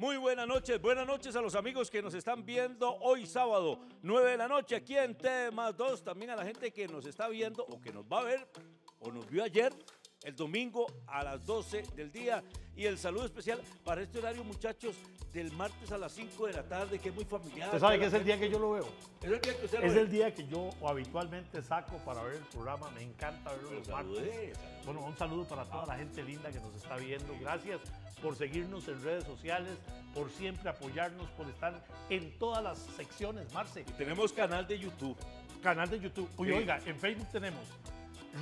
Muy buenas noches, buenas noches a los amigos que nos están viendo hoy sábado, 9 de la noche, aquí en T más 2. También a la gente que nos está viendo o que nos va a ver o nos vio ayer, el domingo a las 12 del día. Y el saludo especial para este horario, muchachos, del martes a las 5 de la tarde, que es muy familiar. ¿Usted sabe que es el día que yo lo veo? Es el día que usted lo Es ve. el día que yo habitualmente saco para ver el programa. Me encanta verlo los martes. Bueno, un saludo para toda la gente linda que nos está viendo. Gracias por seguirnos en redes sociales, por siempre apoyarnos, por estar en todas las secciones, Marce. Y tenemos canal de YouTube, Canal de YouTube. Sí. oiga, en Facebook tenemos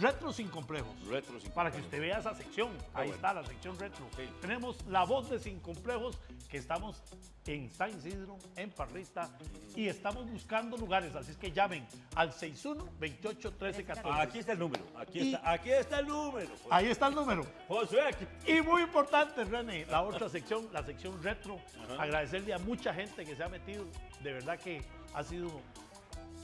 Retro Sin Complejos. Retro Sin Para que usted vea esa sección. Ahí bueno. está la sección retro. Sí. Tenemos la voz de Sin Complejos, que estamos en San Isidro, en Parrista, y estamos buscando lugares. Así es que llamen al 61 28 13 14. Ah, Aquí está el número, aquí Y- está, aquí está el número. Ahí está el número. José, aquí. Y muy importante, René, la otra sección, la sección retro. Agradecerle a mucha gente que se ha metido. De verdad que ha sido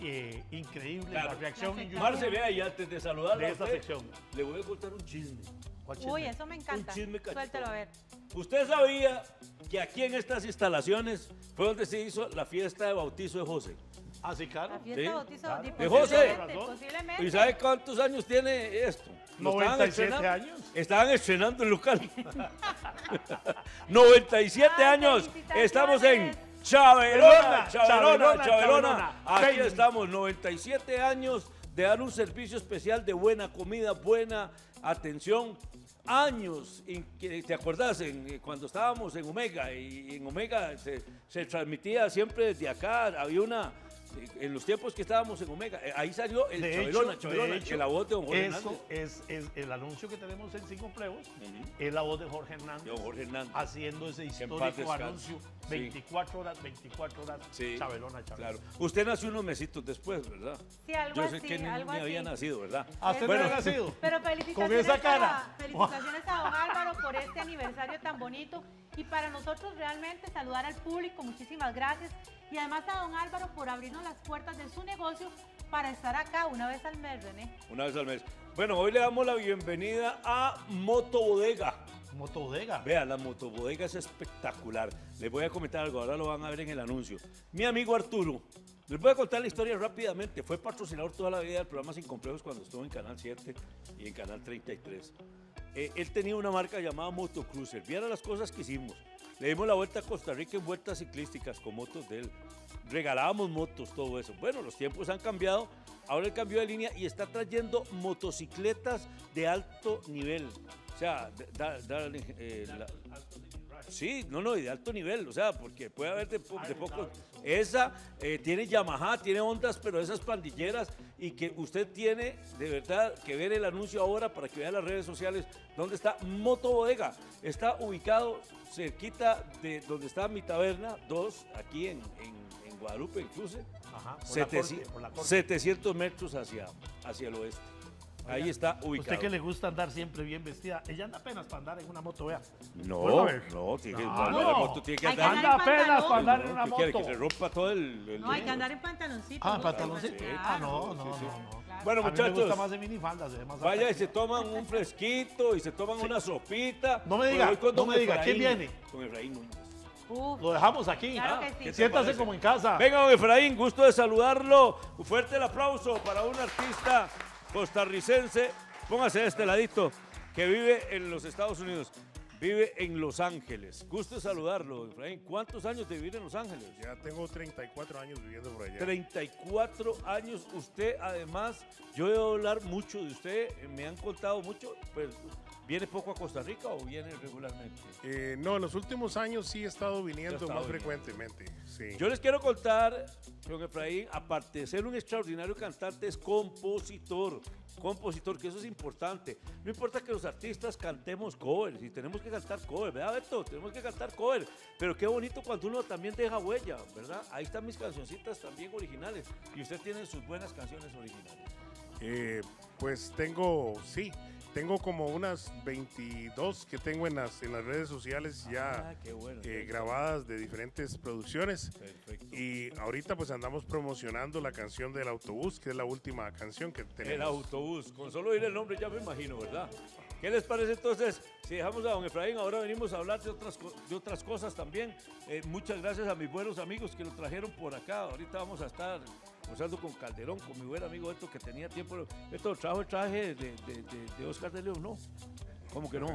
eh, increíble Claro. la reacción YouTube Marce, vea, y antes de saludar de esta sección. le voy a contar un chisme. ¿Cuál Uy, eso me encanta. Un chisme cachetón. Suéltelo a ver. ¿Usted sabía que aquí en estas instalaciones fue donde se hizo la fiesta de bautizo de José? Ah, sí, claro. La fiesta Sí, de bautizo, claro. De José. posiblemente. ¿Y sabe cuántos años tiene esto? Lo estaban 97 estrenando- años. Estaban estrenando el local. 97 Ay, años. Estamos en Chaverona, Chaverona, Chaverona. Aquí estamos, 97 años de dar un servicio especial de buena comida, buena atención. Años, ¿te acordás? En, eh, cuando estábamos en Omega, y en Omega se, se transmitía siempre desde acá, había una, en los tiempos que estábamos en Omega, eh, ahí salió el De Chaverona, hecho, Chaverona, de hecho, que la voz de don Jorge Eso Hernández. es, es el anuncio que tenemos en Sin Complejos. Ujú. Es la voz de Jorge Hernández. Jorge Hernández. Haciendo ese histórico anuncio. Sí. 24 horas, 24 horas. Sí, Chabelona, Chabelona. Claro. Usted nació unos mesitos después, ¿verdad? Sí, algo Yo sé así, que ni, algo ni había así. nacido, ¿verdad? ¿A usted Bueno, no nacido? Pero felicitaciones, esa cara. A, felicitaciones a don Álvaro por este aniversario tan bonito. Y para nosotros realmente saludar al público, muchísimas gracias. Y además a don Álvaro por abrirnos las puertas de su negocio para estar acá una vez al mes, René. Una vez al mes. Bueno, hoy le damos la bienvenida a Moto Bodega. Motobodega. Vea, la motobodega es espectacular. Les voy a comentar algo, ahora lo van a ver en el anuncio. Mi amigo Arturo, les voy a contar la historia rápidamente. Fue patrocinador toda la vida del programa Sin Complejos cuando estuvo en Canal 7 y en Canal 33. Eh, él tenía una marca llamada Motocruiser. Vieron las cosas que hicimos. Le dimos la vuelta a Costa Rica en vueltas ciclísticas con motos de él. Regalábamos motos, todo eso. Bueno, los tiempos han cambiado. Ahora él cambió de línea y está trayendo motocicletas de alto nivel. O sea, da- eh, la- Sí, no, no, y de alto nivel, o sea, porque puede haber de, po- de pocos. Esa eh, tiene Yamaha, tiene ondas, pero esas pandilleras, y que usted tiene de verdad que ver el anuncio ahora para que vea las redes sociales donde está Moto Bodega. Está ubicado cerquita de donde está mi taberna, dos, aquí en, en- en Guadalupe, incluso. Ajá, por la 700, corte, por la corte. 700 metros hacia, hacia el oeste. Ahí está ubicado. Usted que le gusta andar siempre bien vestida. Ella anda apenas para andar en una moto, vea. No, a no, tiene que, No, la moto tiene que que andar. Anda en apenas para andar en una ¿qué quiere? moto. Que se rompa todo el. el- No, hay que andar en pantaloncito. Ah, pantaloncito. Claro. Ah, no, no, Sí, sí. no, no. Claro. Bueno, a mí me gusta muchachos, más de minifalda, se ve más vaya y se toman un fresquito y se toman una sopita. No me Pero diga, no me diga, ¿quién viene? Con Efraín Núñez. Uf, Lo dejamos aquí. Claro que Ah, sí. ¿Qué te Siéntase como en casa. Venga, don Efraín, gusto de saludarlo. Un fuerte el aplauso para un artista costarricense. Póngase de este ladito, que vive en los Estados Unidos. Vive en Los Ángeles. Gusto saludarlo, Efraín. ¿Cuántos años de vivir en Los Ángeles? Ya tengo 34 años viviendo por allá. 34 años. Usted, además, yo he oído hablar mucho de usted, me han contado mucho, pues, ¿viene poco a Costa Rica o viene regularmente? Eh, no, en los últimos años sí he estado viniendo estado más viniendo. frecuentemente. Sí. Yo les quiero contar, don Efraín, aparte de ser un extraordinario cantante, es compositor. Compositor, que eso es importante. No importa que los artistas cantemos covers, y tenemos que cantar covers, ¿verdad, Beto? Tenemos que cantar covers. Pero qué bonito cuando uno también deja huella, ¿verdad? Ahí están mis cancioncitas también originales. Y usted tiene sus buenas canciones originales. Eh, pues tengo, sí, tengo como unas 22 que tengo en las, en las redes sociales ya Ah, bueno. eh, grabadas de diferentes producciones. Perfecto. Y ahorita pues andamos promocionando la canción del autobús, que es la última canción que El tenemos. autobús. Con solo oír el nombre ya me imagino, ¿verdad? ¿Qué les parece entonces? Si dejamos a don Efraín, ahora venimos a hablar de otras, de otras cosas también. Eh, muchas gracias a mis buenos amigos que lo trajeron por acá. Ahorita vamos a estar conversando con Calderón, con mi buen amigo Esto, que tenía tiempo. Esto trajo el traje de, de, de- de Oscar de León, ¿no? ¿Cómo que no?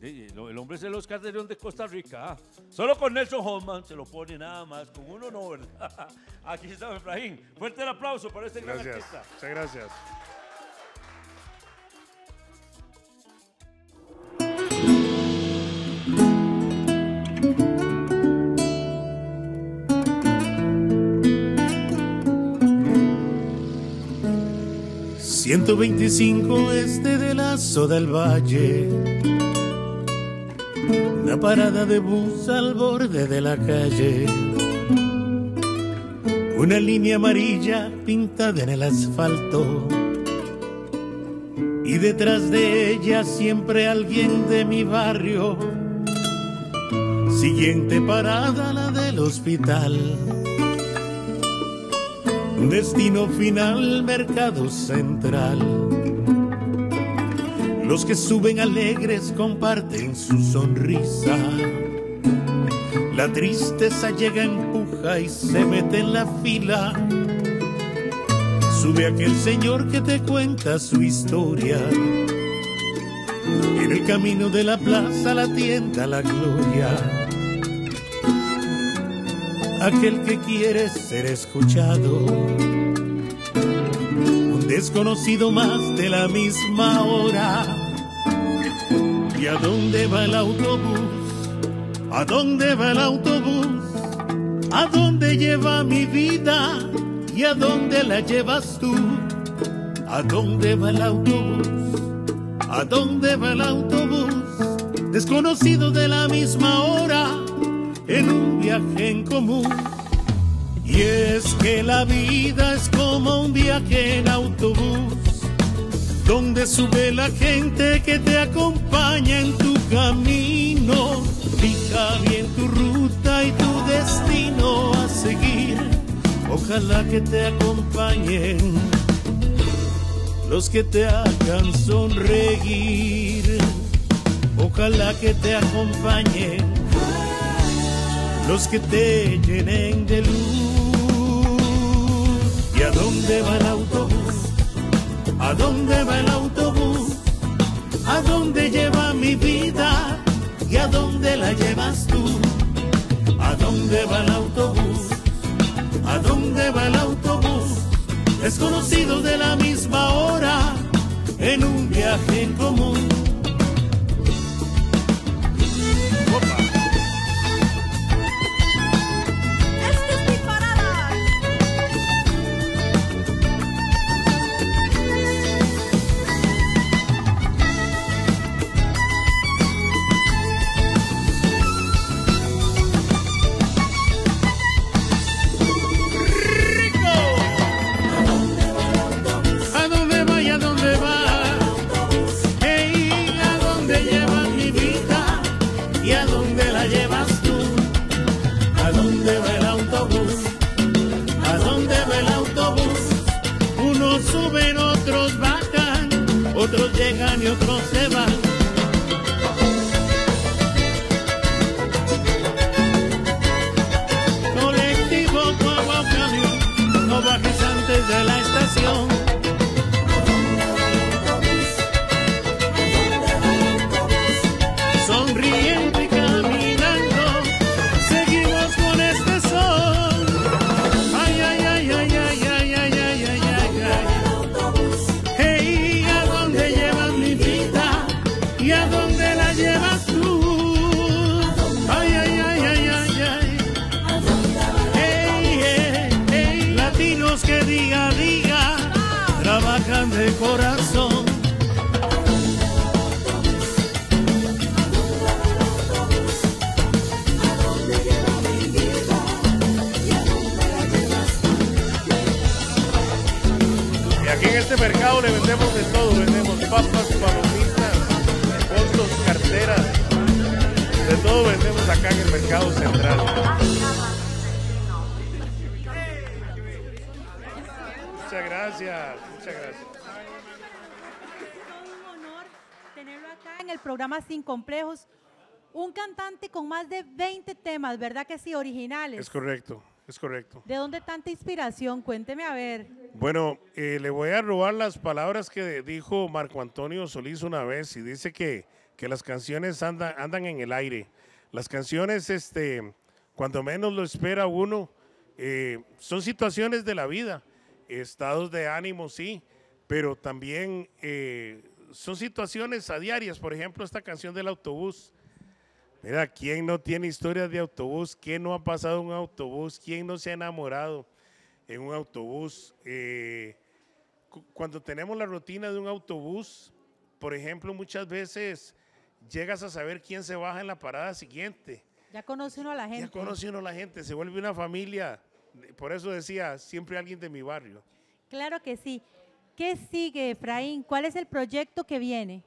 El, hombre es el Oscar de León de Costa Rica. ah. Solo con Nelson Hoffman se lo pone nada más. Con uno no, ¿verdad? Aquí está Efraín. Fuerte el aplauso para este gran artista. Muchas gracias. ...125 este de Lazo del Valle... ...una parada de bus al borde de la calle... ...una línea amarilla pintada en el asfalto... ...y detrás de ella siempre alguien de mi barrio... ...siguiente parada la del hospital... Destino final, mercado central. Los que suben alegres comparten su sonrisa. La tristeza llega, empuja y se mete en la fila. Sube aquel señor que te cuenta su historia. En el camino de la plaza, la tienda, la gloria aquel que quiere ser escuchado. Un desconocido más de la misma hora. ¿Y a dónde va el autobús? ¿A dónde va el autobús? ¿A dónde lleva mi vida? ¿Y a dónde la llevas tú? ¿A dónde va el autobús? ¿A dónde va el autobús? Desconocido de la misma hora en un viaje en común. Y es que la vida es como un viaje en autobús, donde sube la gente que te acompaña en tu camino. Fija bien tu ruta y tu destino a seguir. Ojalá que te acompañen los que te hagan sonreír. Ojalá que te acompañen los que te llenen de luz. ¿Y a dónde va el autobús? ¿A dónde va el autobús? ¿A dónde lleva mi vida? ¿Y a dónde la llevas tú? ¿A dónde va el autobús? ¿A dónde va el autobús? Desconocidos de la misma hora en un viaje en común. Complejos. Un cantante con más de 20 temas, ¿verdad que sí? Originales. Es correcto, es correcto. ¿De dónde tanta inspiración? Cuénteme a ver. Bueno, eh, le voy a robar las palabras que dijo Marco Antonio Solís una vez y dice que, que las canciones andan, andan en el aire. Las canciones, este, cuando menos lo espera uno, eh, son situaciones de la vida, estados de ánimo, sí, pero también eh, son situaciones a diarias. Por ejemplo, esta canción del autobús. Mira, ¿quién no tiene historias de autobús? ¿Quién no ha pasado un autobús? ¿Quién no se ha enamorado en un autobús? Eh, cu- cuando tenemos la rutina de un autobús, por ejemplo, muchas veces llegas a saber quién se baja en la parada siguiente. Ya conoce uno a la gente. Ya conoce uno a la gente, se vuelve una familia. Por eso decía, siempre alguien de mi barrio. Claro que sí. ¿Qué sigue, Efraín? ¿Cuál es el proyecto que viene?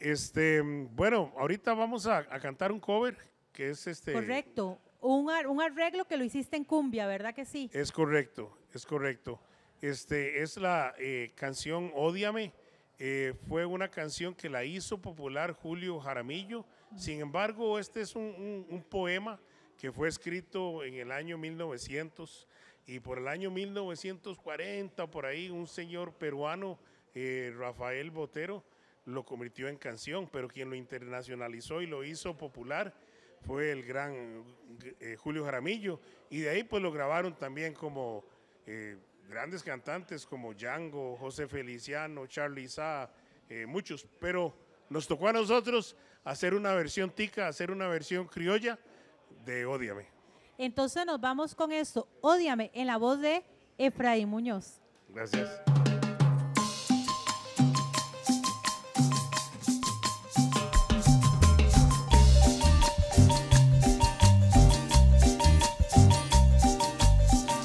Este, bueno, ahorita vamos a, a cantar un cover que es este. Correcto. Un, ar- un arreglo que lo hiciste en cumbia, ¿verdad que sí? Es correcto, es correcto. Este es la eh, canción Ódiame. eh, fue una canción que la hizo popular Julio Jaramillo. Sin embargo, este es un, un- un poema que fue escrito en el año 1900 y por el año 1940, por ahí, un señor peruano, eh, Rafael Botero, lo convirtió en canción, pero quien lo internacionalizó y lo hizo popular fue el gran eh, Julio Jaramillo. Y de ahí pues lo grabaron también como eh, grandes cantantes como Django, José Feliciano, Charlie eh, muchos. Pero nos tocó a nosotros hacer una versión tica, hacer una versión criolla de Ódiame. Entonces nos vamos con esto. Ódiame en la voz de Efraín Muñoz. Gracias.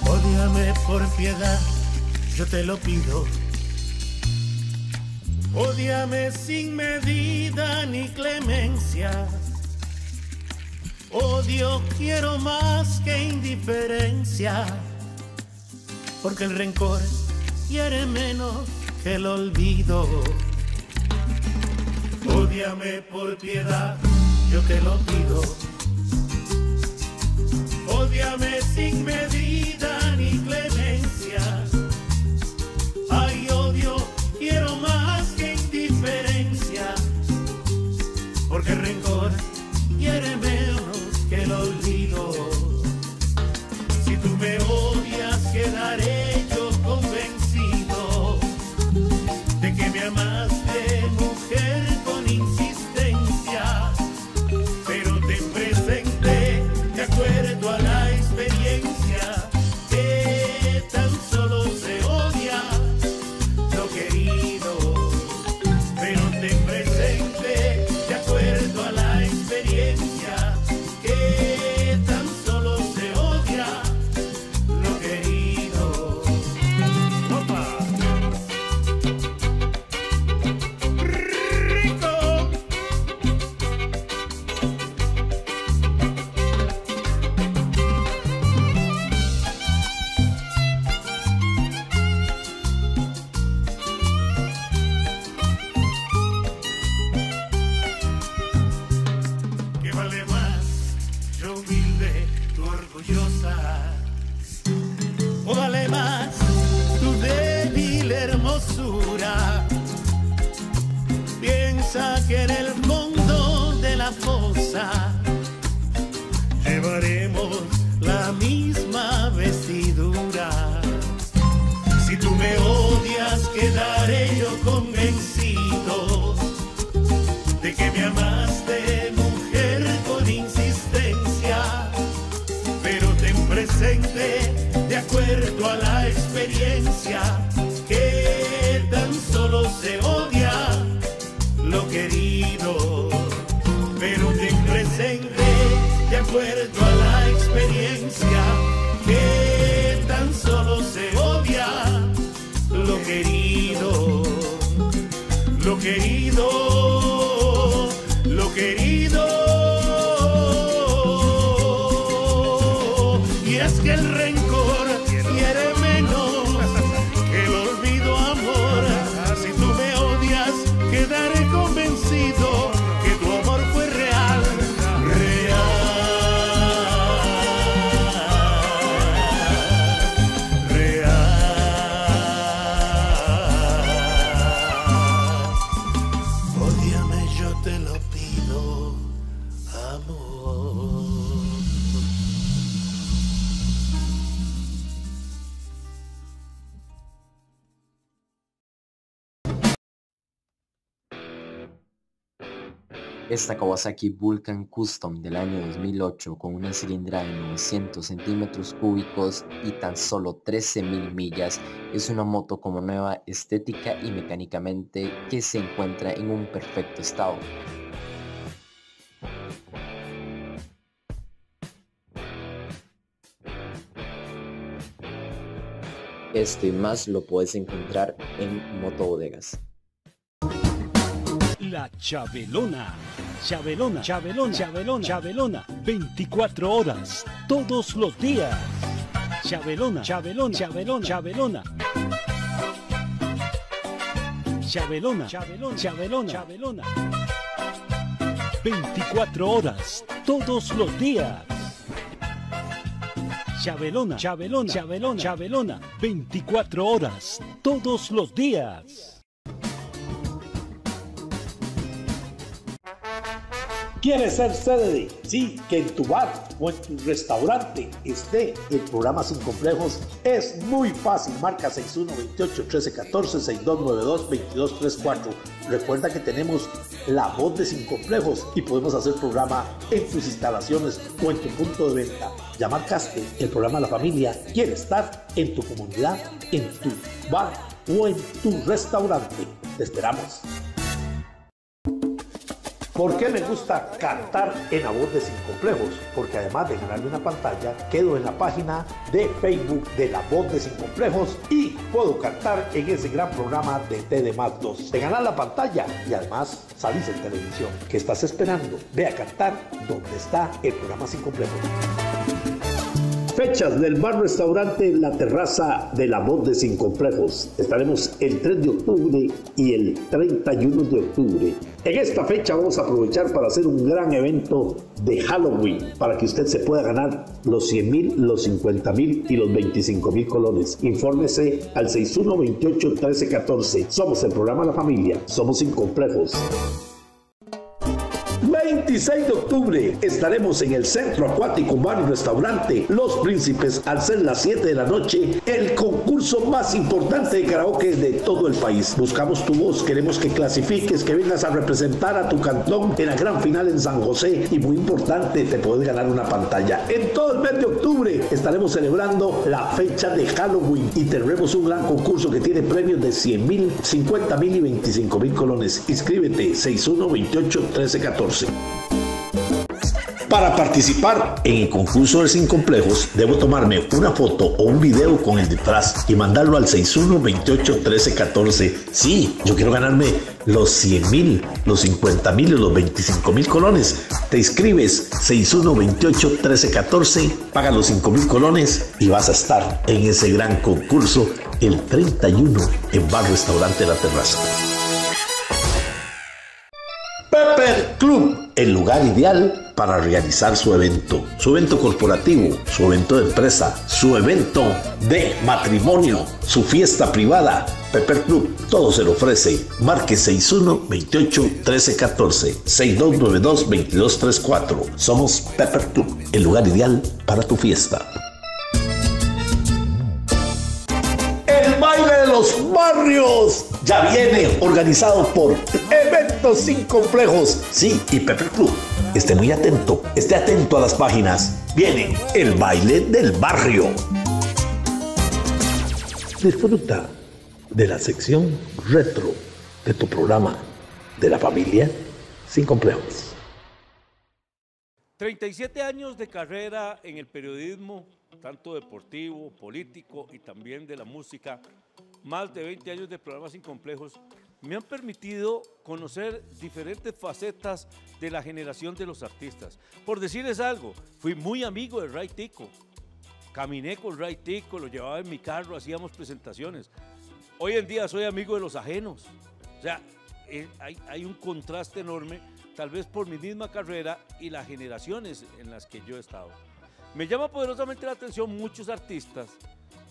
Ódiame por piedad, yo te lo pido. Ódiame sin medida ni clemencia. Odio quiero más que indiferencia. Porque el rencor hiere menos que el olvido. Ódiame por piedad, yo te lo pido. Ódiame sin medida ni clemencia. Ay, odio, quiero más que indiferencia. Porque el rencor querido, Esta Kawasaki Vulcan Custom del año 2008 con una cilindrada de 900 centímetros cúbicos y tan solo 13.000 millas es una moto como nueva estética y mecánicamente que se encuentra en un perfecto estado. Esto y más lo puedes encontrar en Motobodegas. La Chabelona. Chabelona, Chabelona, Chabelona, Chabelona. 24 horas, todos los días. Chabelona, Chabelona, Chabelona, Chabelona. Chabelona, Chabelona, Chabelona, Chabelona. 24 horas, todos los días. Chabelona, Chabelona, Chabelona, Chabelona. 24 horas, todos los días. ¿Quieres ser sede de? Sí, que en tu bar o en tu restaurante esté el programa Sin Complejos. Es muy fácil. Marca 6128-1314-6292-2234. Recuerda que tenemos la voz de Sin Complejos y podemos hacer programa en tus instalaciones o en tu punto de venta. Ya marcaste el programa La Familia. Quiere estar en tu comunidad, en tu bar o en tu restaurante. Te esperamos. ¿Por qué me gusta cantar en la voz de Sin Complejos? Porque además de ganarme una pantalla, quedo en la página de Facebook de la voz de Sin Complejos y puedo cantar en ese gran programa de TD más 2. Te ganas la pantalla y además salís en televisión. ¿Qué estás esperando? Ve a cantar donde está el programa Sin Complejos. Fechas del bar restaurante La Terraza de la Voz de Sin Complejos. Estaremos el 3 de octubre y el 31 de octubre. En esta fecha vamos a aprovechar para hacer un gran evento de Halloween para que usted se pueda ganar los 100 mil, los 50 mil y los 25 mil colones. Infórmese al 6128-1314. Somos el programa La Familia. Somos Sin Complejos. 26 de octubre estaremos en el Centro Acuático Bar y Restaurante Los Príncipes al ser las 7 de la noche el concurso más importante de karaoke de todo el país. Buscamos tu voz, queremos que clasifiques, que vengas a representar a tu cantón en la gran final en San José y muy importante, te puedes ganar una pantalla. En todo el mes de octubre estaremos celebrando la fecha de Halloween y tendremos un gran concurso que tiene premios de 100 mil, 50 mil y 25 mil colones. Inscríbete 61 28 13 14. Para participar en el concurso de Sin Complejos, debo tomarme una foto o un video con el disfraz y mandarlo al 61 28 13 14. Sí, yo quiero ganarme los 100 mil, los 50 mil y los 25 mil colones. Te inscribes 61 28 13 14, paga los 5 mil colones y vas a estar en ese gran concurso el 31 en Bar Restaurante La Terraza. Pepper Club, el lugar ideal para realizar su evento, su evento corporativo, su evento de empresa, su evento de matrimonio, su fiesta privada. Pepper Club, todo se lo ofrece. Marque 61 28 13 14 6292 2234. Somos Pepper Club, el lugar ideal para tu fiesta. Los barrios ya viene organizado por Eventos Sin Complejos. Sí, y Pepper Club. Esté muy atento, esté atento a las páginas. Viene el baile del barrio. Disfruta de la sección retro de tu programa de la familia sin complejos. 37 años de carrera en el periodismo, tanto deportivo, político y también de la música, más de 20 años de programas sin complejos, me han permitido conocer diferentes facetas de la generación de los artistas. Por decirles algo, fui muy amigo de Ray Tico. Caminé con Ray Tico, lo llevaba en mi carro, hacíamos presentaciones. Hoy en día soy amigo de los ajenos. O sea, eh, hay, hay un contraste enorme, tal vez por mi misma carrera y las generaciones en las que yo he estado. Me llama poderosamente la atención muchos artistas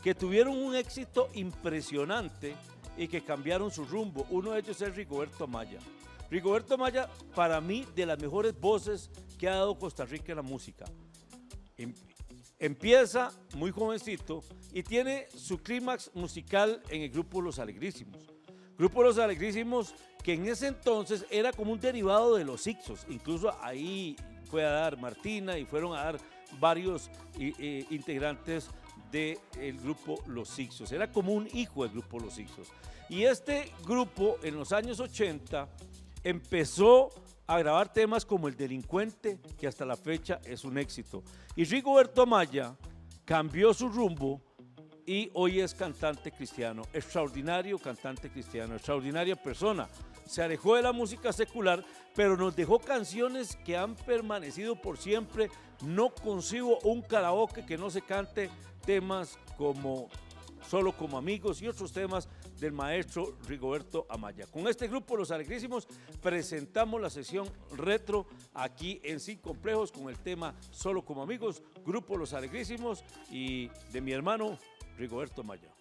que tuvieron un éxito impresionante y que cambiaron su rumbo. Uno de ellos es Rigoberto Maya. Rigoberto Maya, para mí, de las mejores voces que ha dado Costa Rica en la música. Em- Empieza muy jovencito y tiene su clímax musical en el grupo Los Alegrísimos. Grupo Los Alegrísimos, que en ese entonces era como un derivado de los Ixos. Incluso ahí fue a dar Martina y fueron a dar varios i- eh, integrantes del grupo Los Ixos. Era como un hijo del grupo Los Ixos. Y este grupo en los años 80 empezó a grabar temas como El Delincuente, que hasta la fecha es un éxito. Y Rigoberto Amaya cambió su rumbo y hoy es cantante cristiano, extraordinario cantante cristiano, extraordinaria persona. Se alejó de la música secular, pero nos dejó canciones que han permanecido por siempre. No concibo un karaoke que no se cante temas como Solo como amigos y otros temas del maestro Rigoberto Amaya. Con este grupo, Los Alegrísimos, presentamos la sesión retro aquí en Sin Complejos con el tema Solo como amigos, grupo Los Alegrísimos y de mi hermano Rigoberto Amaya.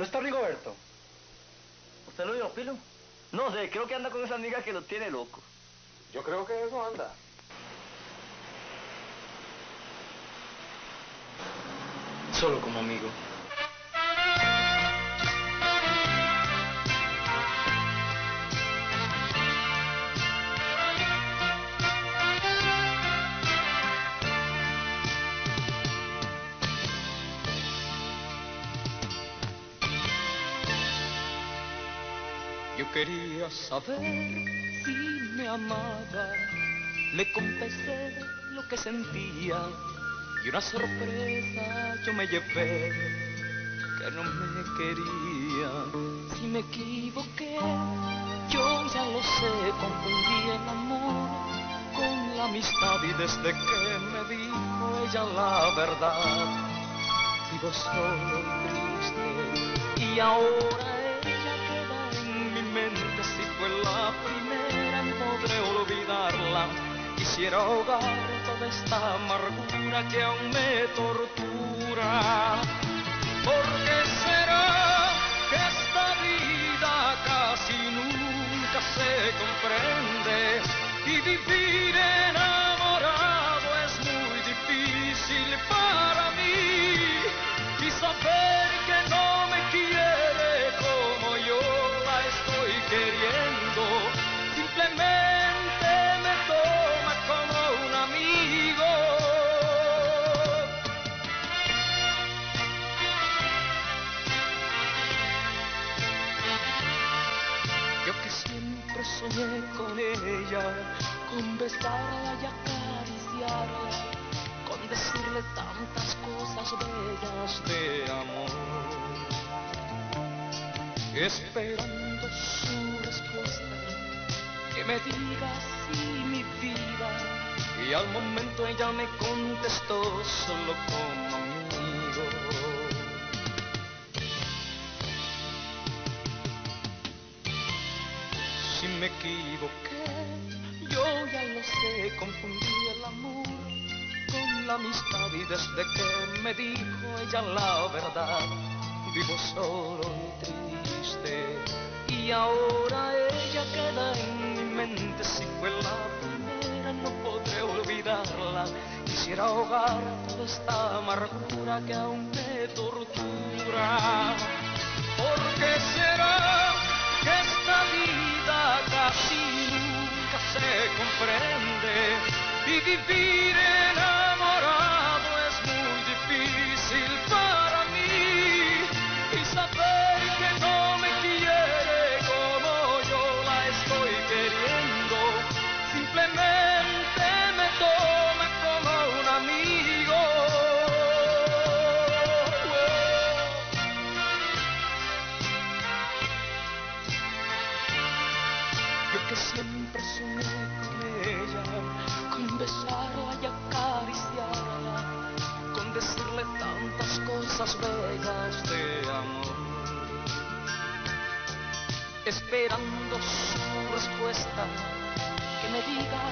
¿No está Rigoberto? ¿Usted lo vio, Pilo? No sé, creo que anda con esa amiga que lo tiene loco. Yo creo que eso anda. Solo como amigo. Quería saber si me amaba. Le confesé lo que sentía y una sorpresa yo me llevé que no me quería. Si me equivoqué, yo ya lo sé, confundí el amor con la amistad y desde que me dijo ella la verdad, vivo solo y triste y ahora olvidarla. Quisiera ahogar toda esta amargura que aún me tortura. ¿por qué será que esta vida casi nunca se comprende y vivir enamorado es muy difícil para mí. Y saber que no con ella con besarla y acariciarla con decirle tantas cosas bellas de amor esperando su respuesta que me diga sí mi vida y al momento ella me contestó solo como amigo me equivoqué. Yo ya lo sé confundí el amor con la amistad y desde que me dijo ella la verdad vivo solo y triste. Y ahora ella queda en mi mente. Si fue la primera no podré olvidarla. Quisiera ahogar toda esta amargura que aún me tortura. ¿por qué será casi nunca se comprende y vivir enamorado Esperando su respuesta, que me diga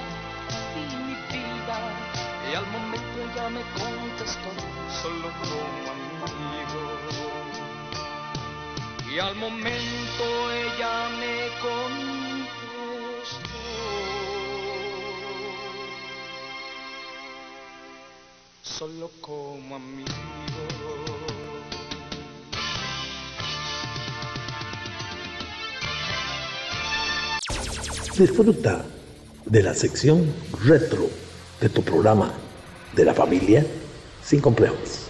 sí mi vida, y al momento ella me contestó solo como amigo. Y al momento ella me contestó solo como amigo. Disfruta de la sección retro de tu programa de la familia sin complejos.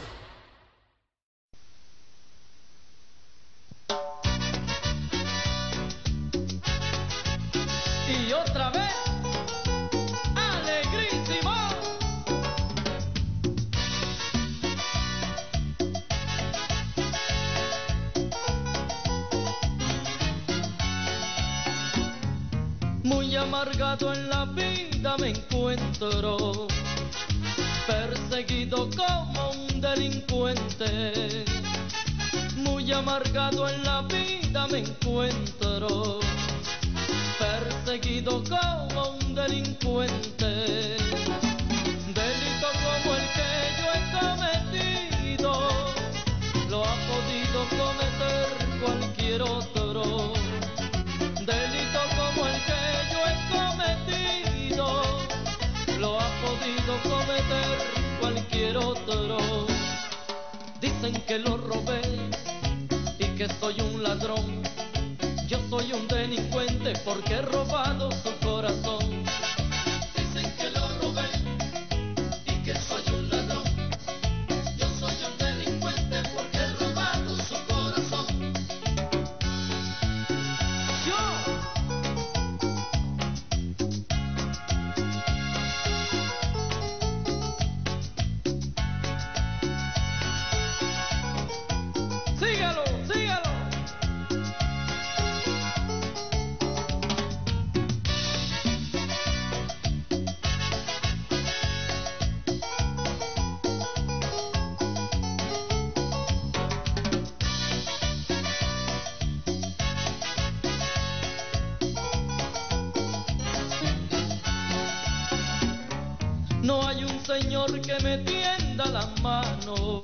Señor que me tienda la mano,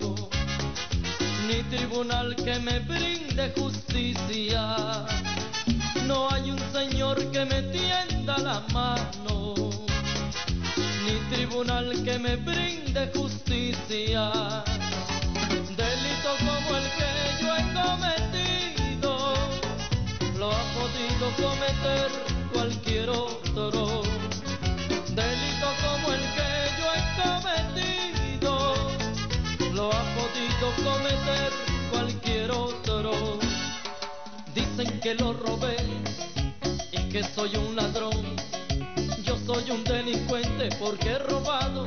ni tribunal que me brinde justicia. No hay un señor que me tienda la mano, ni tribunal que me brinde justicia. Delito como el que yo he cometido, lo ha podido cometer cualquier otro. Podido cometer cualquier otro. Dicen que lo robé y que soy un ladrón. Yo soy un delincuente porque he robado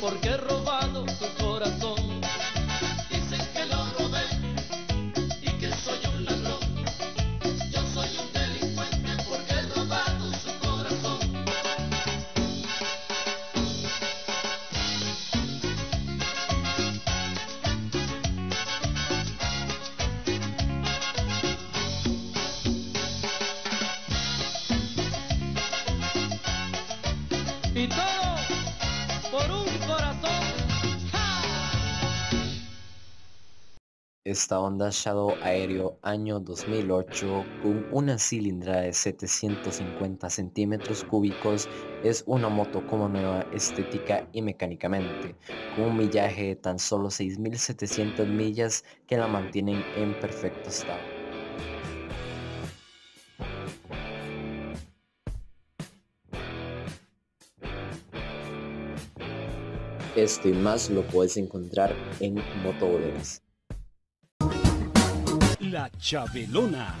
porque he robado Esta Honda Shadow Aéreo año 2008 con una cilindrada de 750 centímetros cúbicos es una moto como nueva estética y mecánicamente, con un millaje de tan solo 6.700 millas que la mantienen en perfecto estado. Esto y más lo puedes encontrar en Motobodegas. La Chabelona.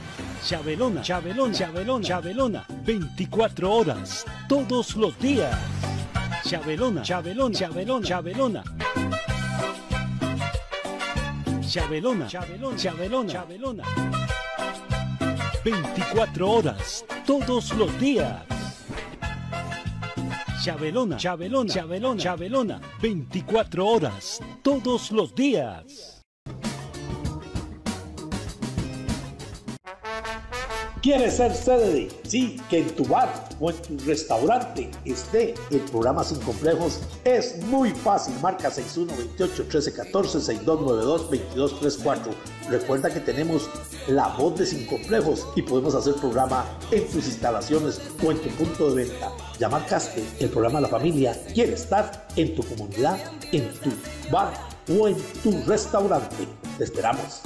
Chabelona, Chabelona, Chabelona, Chabelona. 24 horas, todos los días. Chabelona, Chabelona, Chabelona, Chabelona. Chabelona, Chabelona, Chabelona, Chabelona. 24 horas, todos los días. Chabelona, Chabelona, Chabelona, Chabelona, 24 horas, todos los días. ¿Quieres ser sede? Sí, que en tu bar o en tu restaurante esté el programa Sin Complejos. Es muy fácil. Marca 6128-1314-6292-2234. Recuerda que tenemos la voz de Sin Complejos y podemos hacer programa en tus instalaciones o en tu punto de venta. Ya marcaste el programa La Familia. Quiere estar en tu comunidad, en tu bar o en tu restaurante. Te esperamos.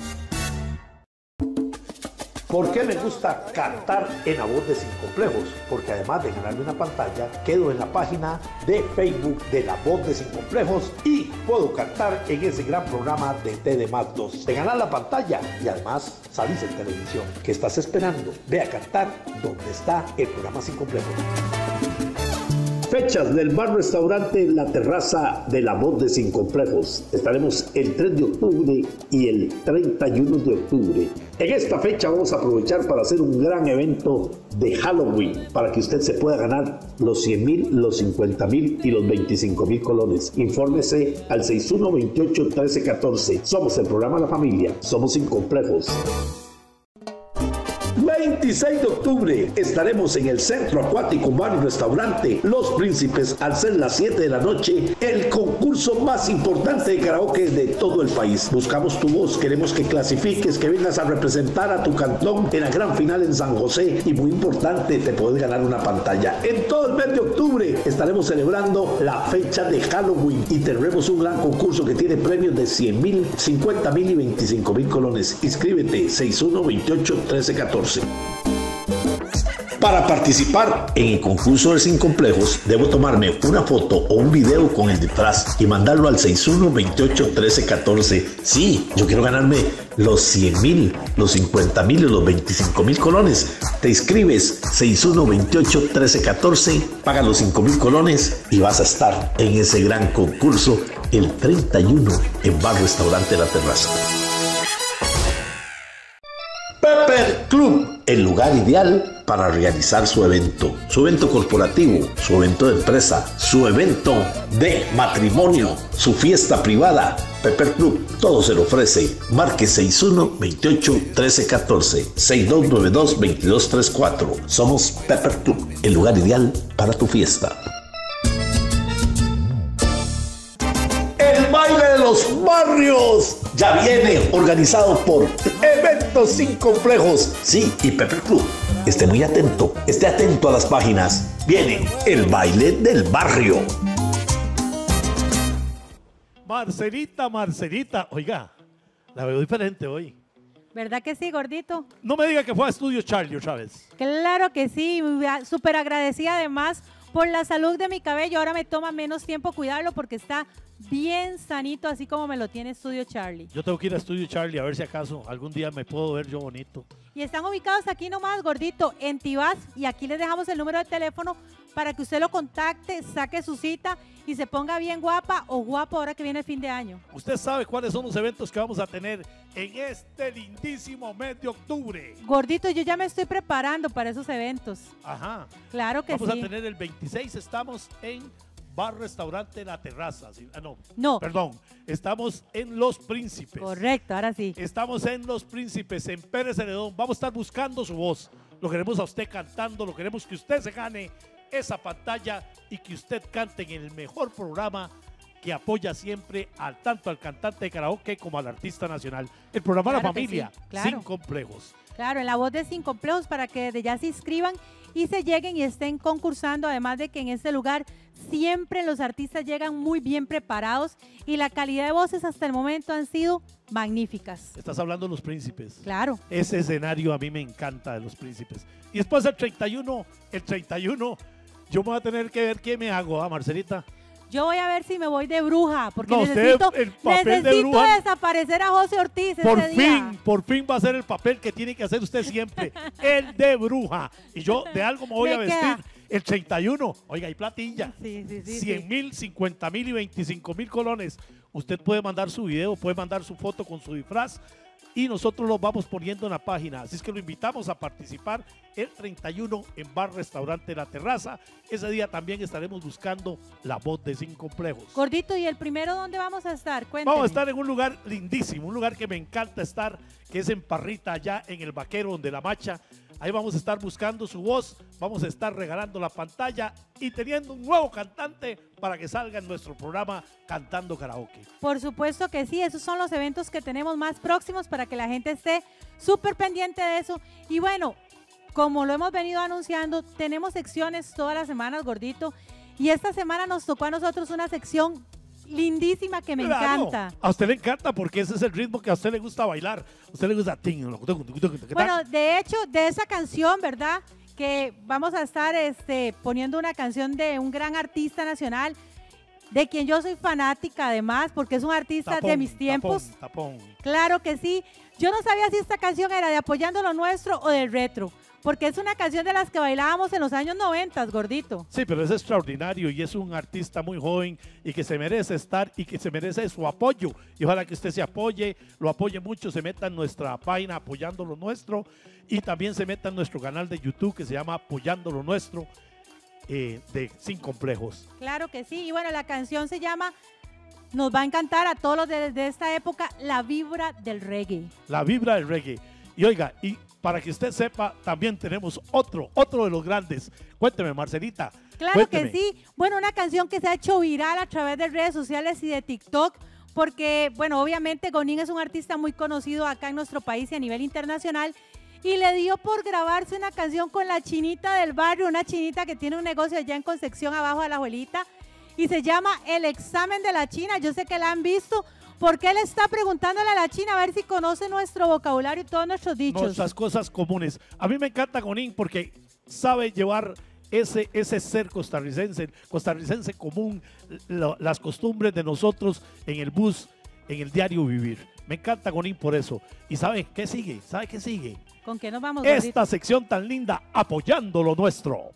¿Por qué me gusta cantar en la voz de Sin Complejos? Porque además de ganarme una pantalla, quedo en la página de Facebook de la voz de Sin Complejos y puedo cantar en ese gran programa de TD más 2. Te ganas la pantalla y además salís en televisión. ¿Qué estás esperando? Ve a cantar donde está el programa Sin Complejos. Fechas del bar restaurante La Terraza de la Voz de Sin Complejos. Estaremos el 3 de octubre y el 31 de octubre. En esta fecha vamos a aprovechar para hacer un gran evento de Halloween para que usted se pueda ganar los 100 mil, los 50 mil y los 25 mil colones. Infórmese al 6128-1314. Somos el programa La Familia. Somos Sin Complejos. 26 de octubre estaremos en el Centro Acuático Bar y Restaurante Los Príncipes al ser las 7 de la noche el concurso más importante de karaoke de todo el país. Buscamos tu voz, queremos que clasifiques, que vengas a representar a tu cantón en la gran final en San José y muy importante te puedes ganar una pantalla. En todo el mes de octubre estaremos celebrando la fecha de Halloween y tendremos un gran concurso que tiene premios de 100 mil, 50 mil y 25 mil colones. Inscríbete 6128 1314. Para participar en el concurso de Sin Complejos, debo tomarme una foto o un video con el disfraz y mandarlo al 61281314. Sí, yo quiero ganarme los 100 mil, los 50 mil y los 25 mil colones. Te inscribes 61281314, paga los 5 mil colones y vas a estar en ese gran concurso el 31 en Bar Restaurante La Terraza. Pepper Club, el lugar ideal para realizar su evento, su evento corporativo, su evento de empresa, su evento de matrimonio, su fiesta privada. Pepper Club, todo se lo ofrece. Marque 61 28 13 14 6292 2234. Somos Pepper Club, el lugar ideal para tu fiesta. Los barrios ya viene organizado por Eventos Sin Complejos. Sí, y Pepper Club. Esté muy atento, esté atento a las páginas. Viene el baile del barrio. Marcelita, Marcelita. Oiga, la veo diferente hoy. ¿Verdad que sí, gordito? No me diga que fue a Estudio Charlie otra vez. Claro que sí, súper agradecida además por la salud de mi cabello. Ahora me toma menos tiempo cuidarlo porque está bien sanito, así como me lo tiene Estudio Charlie. Yo tengo que ir a Estudio Charlie a ver si acaso algún día me puedo ver yo bonito. Y están ubicados aquí nomás, gordito, en Tibás. Y aquí les dejamos el número de teléfono para que usted lo contacte, saque su cita y se ponga bien guapa o guapo ahora que viene el fin de año. Usted sabe cuáles son los eventos que vamos a tener en este lindísimo mes de octubre. Gordito, yo ya me estoy preparando para esos eventos. Ajá. Claro que Vamos sí. a tener el 26, estamos en Bar Restaurante La Terraza. ¿sí? Ah, no. No. Perdón. Estamos en Los Príncipes. Correcto, ahora sí. Estamos en Los Príncipes, en Pérez Celedón. Vamos a estar buscando su voz. Lo queremos a usted cantando, lo queremos que usted se gane esa pantalla y que usted cante en el mejor programa que apoya siempre al tanto al cantante de karaoke como al artista nacional. El programa La Claro Familia, sí, claro. sin complejos. Claro, en la voz de Sin Complejos para que desde ya se inscriban y se lleguen y estén concursando. Además de que en este lugar siempre los artistas llegan muy bien preparados y la calidad de voces hasta el momento han sido magníficas. Estás hablando de Los Príncipes. Claro. Ese escenario a mí me encanta de Los Príncipes. Y después el 31, el 31, yo me voy a tener que ver qué me hago, ¿ah, Marcelita? Yo voy a ver si me voy de bruja, porque No, usted necesito, el papel de necesito bruja- desaparecer a José Ortiz Por ese fin, día. por fin va a ser el papel que tiene que hacer usted siempre, el de bruja. Y yo de algo me voy Me a vestir. queda. El 31, oiga, hay platilla. Sí, sí, sí, 100 sí. mil, 50 mil y 25 mil colones. Usted puede mandar su video, puede mandar su foto con su disfraz y nosotros lo vamos poniendo en la página. Así es que lo invitamos a participar el 31 en Bar Restaurante La Terraza. Ese día también estaremos buscando la voz de Sin Complejos. Gordito, ¿y el primero dónde vamos a estar? Cuénteme. Vamos a estar en un lugar lindísimo, un lugar que me encanta estar, que es en Parrita, allá en el Vaquero, donde la macha. Ahí vamos a estar buscando su voz, vamos a estar regalando la pantalla y teniendo un nuevo cantante para que salga en nuestro programa Cantando Karaoke. Por supuesto que sí, esos son los eventos que tenemos más próximos para que la gente esté súper pendiente de eso. Y bueno, como lo hemos venido anunciando, tenemos secciones todas las semanas, gordito. Y esta semana nos tocó a nosotros una sección lindísima que me Claro, encanta. A usted le encanta porque ese es el ritmo que a usted le gusta bailar. A usted le gusta. Bueno, de hecho, de esa canción, ¿verdad? Que vamos a estar este, poniendo una canción de un gran artista nacional, de quien yo soy fanática además, porque es un artista de Tapón, mis tiempos. Tapón, tapón. Claro que sí. Yo no sabía si esta canción era de Apoyando lo Nuestro o del Retro, porque es una canción de las que bailábamos en los años 90, gordito. Sí, pero es extraordinario y es un artista muy joven y que se merece estar y que se merece su apoyo. Y ojalá que usted se apoye, lo apoye mucho, se meta en nuestra página apoyando lo nuestro y también se meta en nuestro canal de YouTube que se llama Apoyando lo nuestro eh, de Sin Complejos. Claro que sí. Y bueno, la canción se llama, nos va a encantar a todos los de, de esta época, La Vibra del Reggae. La vibra del reggae. Y oiga, y para que usted sepa, también tenemos otro, otro de los grandes. Cuénteme, Marcelita. Claro cuénteme. que sí. Bueno, una canción que se ha hecho viral a través de redes sociales y de TikTok, porque, bueno, obviamente Gonin es un artista muy conocido acá en nuestro país y a nivel internacional. Y le dio por grabarse una canción con la chinita del barrio, una chinita que tiene un negocio allá en Concepción, abajo de la abuelita, y se llama El examen de la China. Yo sé que la han visto, porque él está preguntándole a la China a ver si conoce nuestro vocabulario y todos nuestros dichos. Nuestras cosas comunes. A mí me encanta Gonín porque sabe llevar ese, ese ser costarricense, costarricense común, lo- las costumbres de nosotros en el bus, en el diario vivir. Me encanta Gonín por eso. ¿Y sabe qué sigue? ¿Sabe qué sigue? ¿Con qué nos vamos? Esta sección tan linda, apoyando lo nuestro.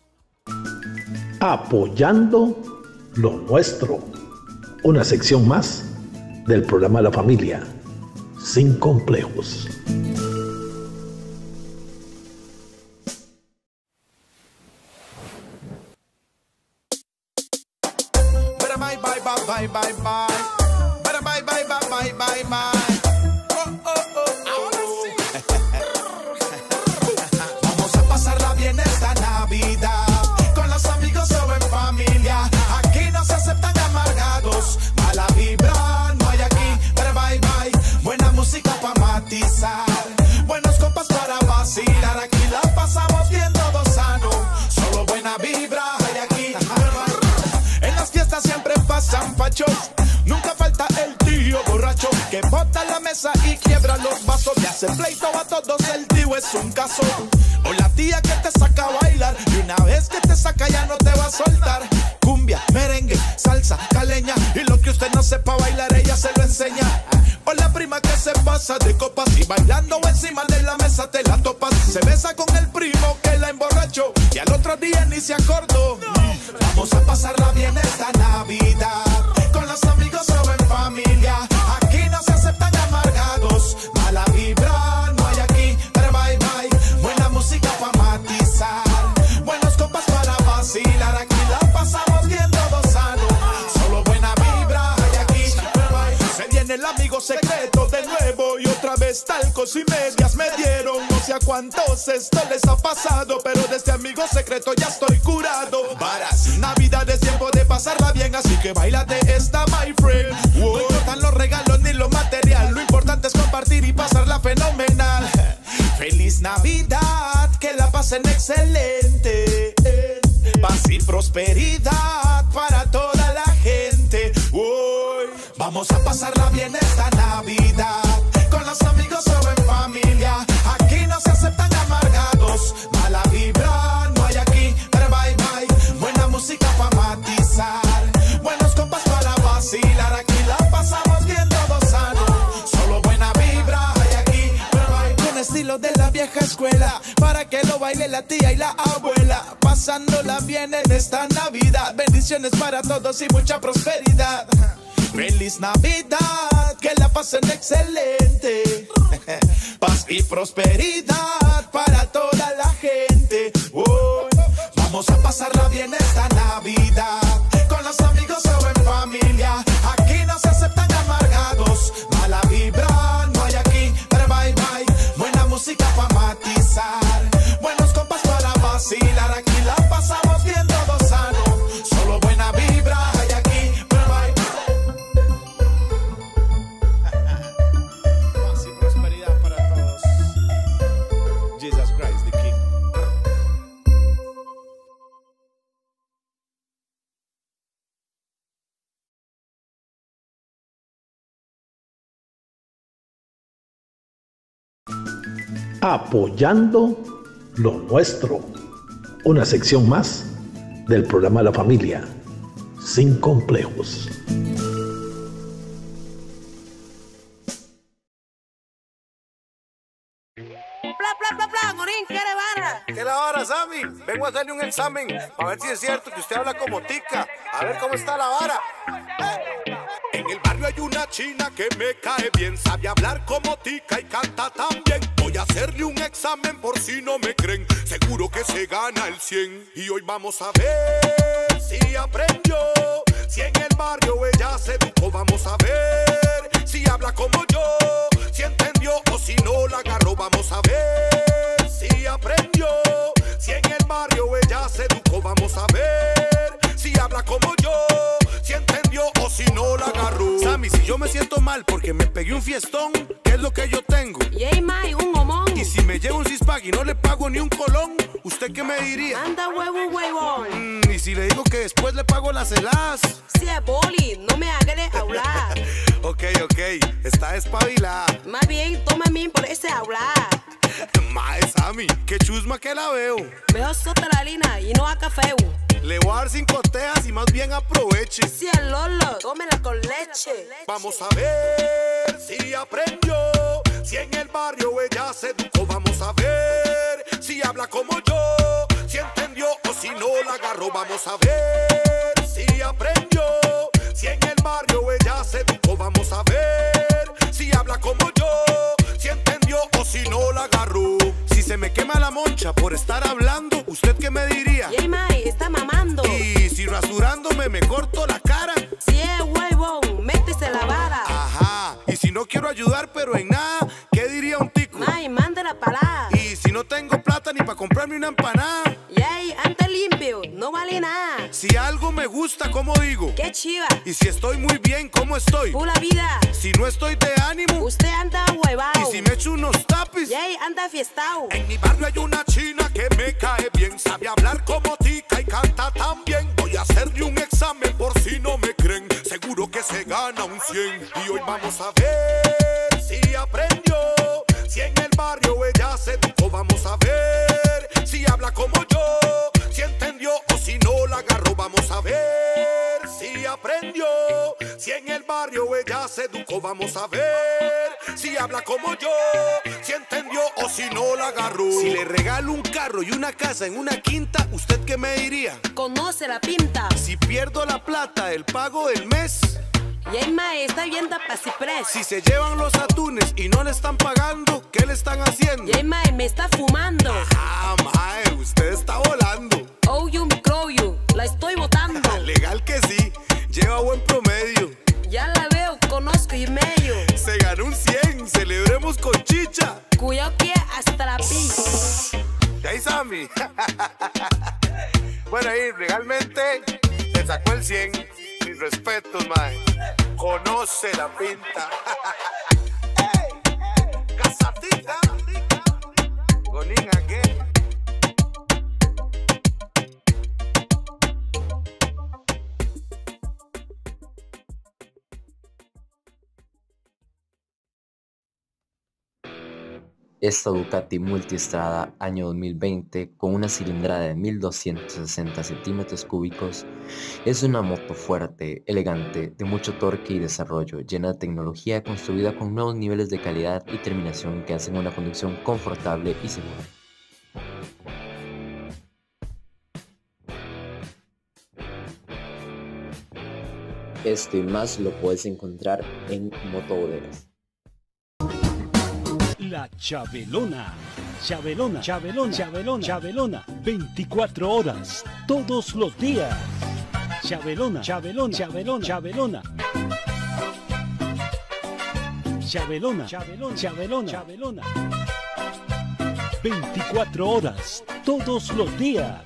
Apoyando lo nuestro. Una sección más del programa La Familia. Sin complejos. Talcos y medias me dieron. No sé a cuántos esto les ha pasado, pero de este amigo secreto ya estoy curado. Varas, Navidad es tiempo de pasarla bien, así que bailate esta, my friend. No importan los regalos ni lo material, lo importante es compartir y pasarla fenomenal. Feliz Navidad, que la pasen excelente. Paz y prosperidad para toda la gente. Vamos a pasarla bien esta Navidad. Amigos o en familia. Aquí no se aceptan amargados. Mala vibra no hay aquí. Pero bye bye. Buena música para matizar. Buenos compas para vacilar. Aquí la pasamos bien todo sano. Solo buena vibra hay aquí. Pero bye. Con estilo de la vieja escuela. Para que lo baile la tía y la abuela. Pasándola bien en esta Navidad. Bendiciones para todos y mucha prosperidad. Feliz Navidad, que la pasen excelente. Paz y prosperidad para toda la gente. Vamos a pasarla bien esta Navidad. Con los amigos o en familia. Aquí no se aceptan amargados. Mala vibra, no hay aquí. Pero bye bye. Buena música para matizar. Buenos compas para vacilar. Aquí Apoyando lo nuestro. Una sección más del programa La Familia. Sin complejos. Bla, bla, bla, bla, Morín, ¿qué le vara? ¿Qué la vara, Sammy? Vengo a hacerle un examen para ver si es cierto que usted habla como tica. A ver cómo está la vara. En el barrio hay una china que me cae bien, sabe hablar como tica y canta tan bien. Voy a hacerle un examen por si no me creen, seguro que se gana el 100. Y hoy vamos a ver si aprendió, si en el barrio ella se educó. Vamos a ver si habla como yo, si entendió o si no la agarró. Vamos a ver si aprendió, si en el barrio ella se educó. Vamos a ver si habla como yo, si entendió o si no la agarró. Sammy, si yo me siento mal porque me pegué un fiestón, ¿qué es lo que yo tengo? Yay, Mai, un homón. Y si me llevo un cispag y no le pago ni un colón, ¿usted qué me diría? Anda, huevo, huevón. Mm, y si le digo que después le pago las heladas. Si es boli, no me hagas hablar. Ok, ok, está espabilada. Más bien, toma a mí por ese hablar. Mae, Sammy, qué chusma que la veo. Mejor sota la lina y no a café. Le voy a dar cinco teas y más bien aproveche. Si el Lolo, tómela con leche. Vamos a ver si aprendió, si en el barrio ella se educó. Vamos a ver si habla como yo, si entendió o si no la agarró. Vamos a ver si aprendió, si en el barrio ella se educó. Vamos a ver si habla como yo, si entendió o si no la agarró. Si se me quema la moncha por estar hablando, ¿usted qué me diría? Yay, Mai, está mamando. Y si rasurándome me corto la cara. Si es huevón, métese la vara. Ajá. Y si no quiero ayudar, pero en nada, ¿qué diría un tico? Mai, mándela para. Y si no tengo plata ni para comprarme una empanada. Yay, nada. Si algo me gusta, ¿cómo digo? Qué chiva. Y si estoy muy bien, ¿cómo estoy? Pura vida. Si no estoy de ánimo. Usted anda huevado. Y si me echo unos tapis. Yay, anda fiestao. En mi barrio hay una china que me cae bien, sabe hablar como tica y canta tan bien. Voy a hacerle un examen por si no me creen, seguro que se gana un 100. Y hoy vamos a ver si aprendió, si en el barrio ella se educó. Vamos a ver si habla como yo, aprendió, si en el barrio ella se educó. Vamos a ver si habla como yo, si entendió o si no la agarró. Si le regalo un carro y una casa en una quinta, ¿usted qué me diría? Conoce la pinta. Si pierdo la plata, el pago del mes. Yay, Mai, está bien tapacipres. Si se llevan los atunes y no le están pagando, ¿qué le están haciendo? Yay, Mai, me está fumando. Ah, mae, usted está volando. Oh, you, micro you, la estoy botando. Legal que sí, lleva buen promedio. Ya la veo, conozco y medio. Se ganó un 100, celebremos con chicha. Cuyo que hasta la pi. ¿Y ahí, Sammy? bueno, ahí, legalmente, le sacó el 100. Mis respetos, mae. Conoce la pinta. ¡Ey! ¡Casatita! Gonin again. Esta Ducati Multistrada año 2020 con una cilindrada de 1260 centímetros cúbicos es una moto fuerte, elegante, de mucho torque y desarrollo, llena de tecnología construida con nuevos niveles de calidad y terminación que hacen una conducción confortable y segura. Esto y más lo puedes encontrar en Motobodegas. La Chabelona. Chabelona, Chabelona, Chabelona, Chabelona. 24 horas, todos los días. Chabelona, Chabelona, Chabelona, Chabelona. Chabelona, Chabelona, Chabelona, Chabelona. 24 horas, todos los días.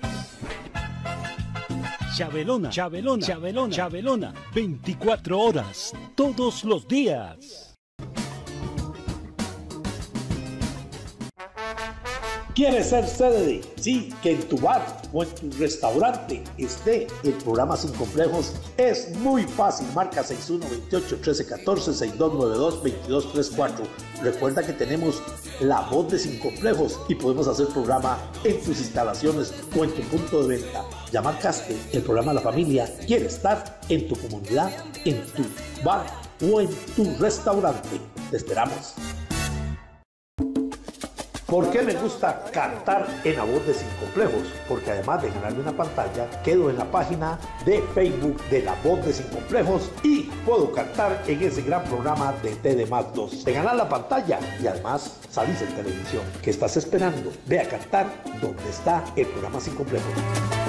Chabelona, Chabelona, Chabelona, Chabelona. 24 horas, todos los días. ¿Quieres ser sede? Sí, que en tu bar o en tu restaurante esté el programa Sin Complejos. Es muy fácil. Marca 6128-1314-6292-2234. Recuerda que tenemos la voz de Sin Complejos y podemos hacer programa en tus instalaciones o en tu punto de venta. Ya marcaste el programa La Familia. Quiere estar en tu comunidad, en tu bar o en tu restaurante. Te esperamos. ¿Por qué me gusta cantar en la voz de Sin Complejos? Porque además de ganarme una pantalla, quedo en la página de Facebook de la voz de Sin Complejos y puedo cantar en ese gran programa de TD más 2. Te ganas la pantalla y además salís en televisión. ¿Qué estás esperando? Ve a cantar donde está el programa Sin Complejos.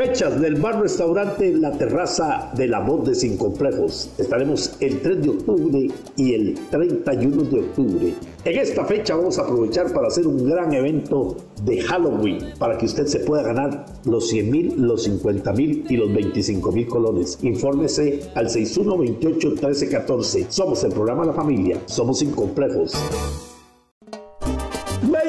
Fechas del bar restaurante La Terraza de la Voz de Sin Complejos. Estaremos el 3 de octubre y el 31 de octubre. En esta fecha vamos a aprovechar para hacer un gran evento de Halloween para que usted se pueda ganar los 100 mil, los 50 mil y los 25 mil colones. Infórmese al 6128-1314. Somos el programa La Familia. Somos Sin Complejos.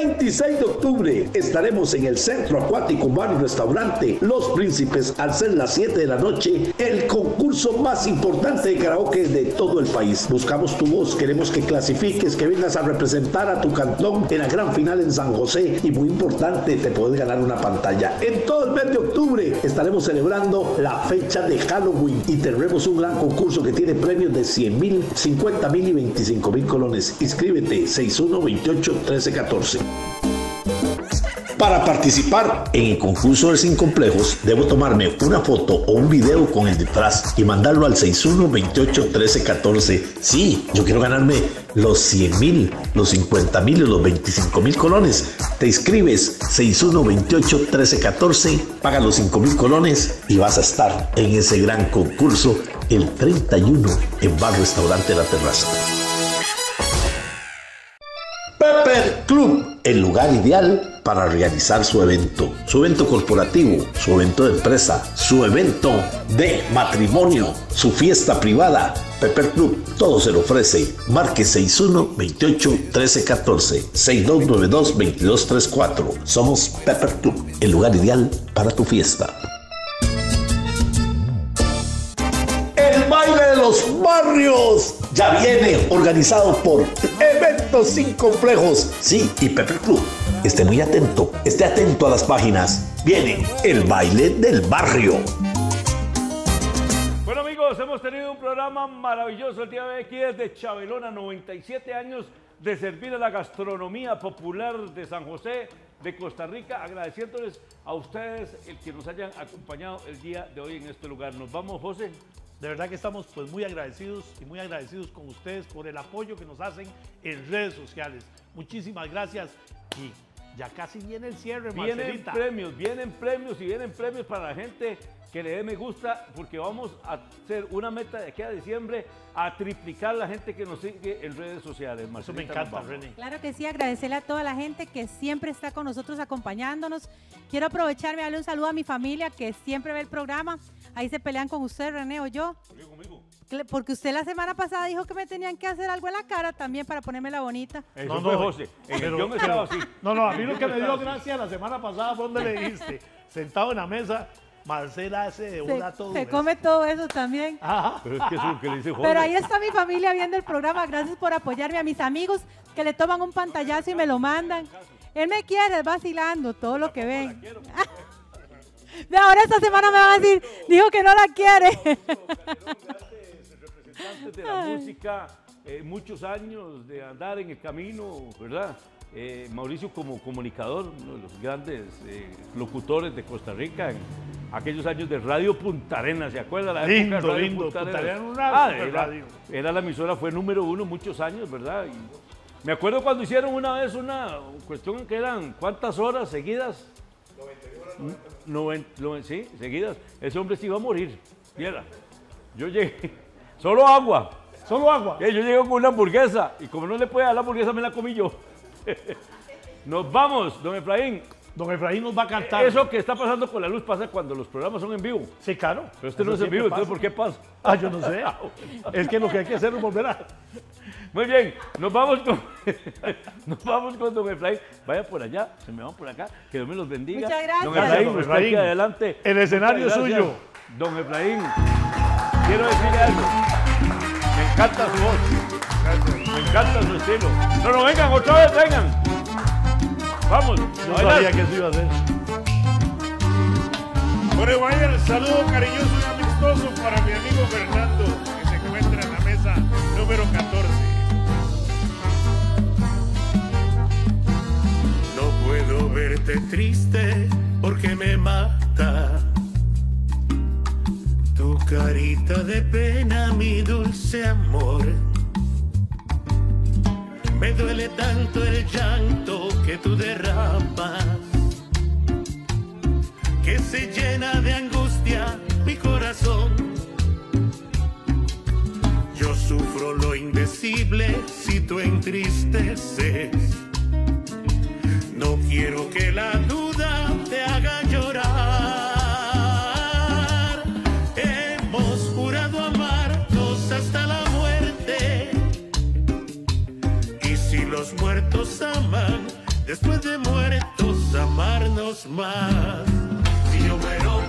26 de octubre estaremos en el Centro Acuático Bar y Restaurante Los Príncipes al ser las 7 de la noche el concurso más importante de karaoke de todo el país. Buscamos tu voz, queremos que clasifiques, que vengas a representar a tu cantón en la gran final en San José y muy importante te puedes ganar una pantalla. En todo el mes de octubre estaremos celebrando la fecha de Halloween y tendremos un gran concurso que tiene premios de 100 mil, 50 mil y 25 mil colones. Inscríbete 6128 1314. Para participar en el concurso de Sin Complejos, debo tomarme una foto o un video con el disfraz y mandarlo al 61281314. Sí, yo quiero ganarme los 100 mil, los 50 mil y los 25 mil colones. Te inscribes 61281314, paga los 5 mil colones y vas a estar en ese gran concurso el 31 en Bar Restaurante La Terraza. Pepper Club, el lugar ideal para realizar su evento, su evento corporativo, su evento de empresa, su evento de matrimonio, su fiesta privada. Pepper Club, todo se lo ofrece. Marque 61 28 13 14 6292 2234. Somos Pepper Club, el lugar ideal para tu fiesta. Los barrios ya viene organizado por Eventos Sin Complejos. Sí, y Pepper Club. Esté muy atento, esté atento a las páginas. Viene el baile del barrio. Bueno amigos, hemos tenido un programa maravilloso el día de aquí desde Chabelona, 97 años de servir a la gastronomía popular de San José, de Costa Rica, agradeciéndoles a ustedes el que nos hayan acompañado el día de hoy en este lugar. Nos vamos, José. De verdad que estamos pues muy agradecidos y muy agradecidos con ustedes por el apoyo que nos hacen en redes sociales. Muchísimas gracias y ya casi viene el cierre, Vienen Marcelita. premios, vienen premios y vienen premios para la gente que le dé me gusta porque vamos a hacer una meta de aquí a diciembre a triplicar la gente que nos sigue en redes sociales. Eso me Marcelita, encanta. René. Claro que sí, agradecerle a toda la gente que siempre está con nosotros acompañándonos. Quiero aprovecharme y darle un saludo a mi familia que siempre ve el programa. Ahí se pelean con usted, René o yo. Cle- Porque usted la semana pasada dijo que me tenían que hacer algo en la cara también para ponerme la bonita. Eso fue José. En el pero- guion estaba así. No, no, a mí lo que me dio gracia la semana pasada fue donde le dijiste, sentado en la mesa, Marcela hace de Se, una todo. se come todo eso también. Pero es que eso es lo que le dice José. Pero ahí está mi familia viendo el programa. Gracias por apoyarme a mis amigos que le toman un pantallazo y me lo mandan. Él me quiere, vacilando todo lo que ven. De ahora esta semana me van a decir, dijo que no la quiere. representantes de la música, eh, muchos años de andar en el camino, ¿verdad? Eh, Mauricio como comunicador, uno de los grandes eh, locutores de Costa Rica en aquellos años de Radio Punta Arenas, ¿se acuerda? La época de Lindo, Radio lindo, Punta Punta Arenas. Arenas, una Ah, era, radio. era la emisora, fue número uno muchos años, ¿verdad? Y me acuerdo cuando hicieron una vez una cuestión que eran cuántas horas seguidas. 91, sí, seguidas. Ese hombre se iba a morir. Viera. Yo llegué, solo agua. Solo agua. yo llegué con una hamburguesa y como no le puede dar la hamburguesa, me la comí yo. Nos vamos, don Efraín. Don Efraín nos va a cantar. Eso que está pasando con la luz pasa cuando los programas son en vivo. Sí, claro. Pero este no es en vivo, entonces. ¿por qué pasa? Ah, yo no sé. es que lo que hay que hacer es volver a. Muy bien, nos vamos con, nos vamos con don Efraín. Vaya por allá, se me van por acá. Que Dios me los bendiga. Muchas gracias. Don Gracias, Efraín, don Efraín. adelante. El escenario es gracias. suyo. Don Efraín, quiero decirle algo. Me encanta su voz. Me encanta su estilo. No, no, vengan, otra vez, vengan. Vamos. Yo bailar. sabía que eso iba a ser. Bueno, vaya el saludo cariñoso y amistoso para mi amigo Fernando, que se encuentra en la mesa número 14. No puedo verte triste porque me mata tu carita de pena, mi dulce amor. Me duele tanto el llanto que tú derramas, que se llena de angustia mi corazón. Yo sufro lo indecible si tú entristeces. No quiero que la duda muertos aman, después de muertos amarnos más. Si yo muero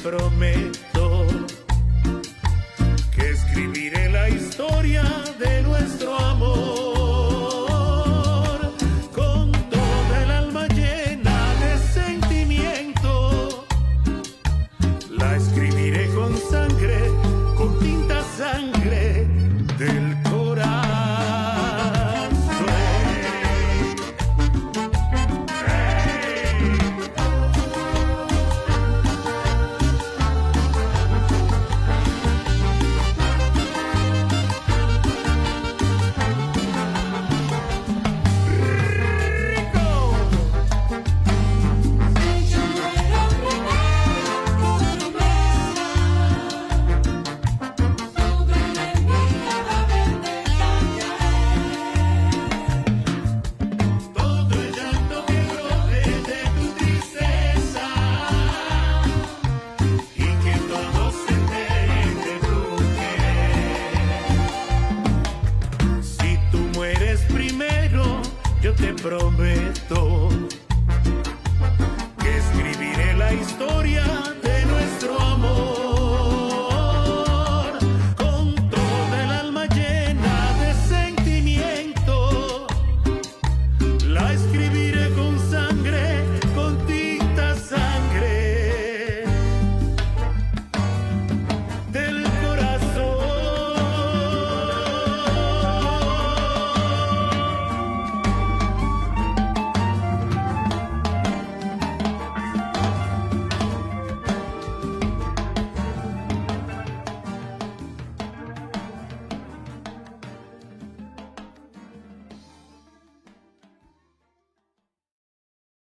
querer.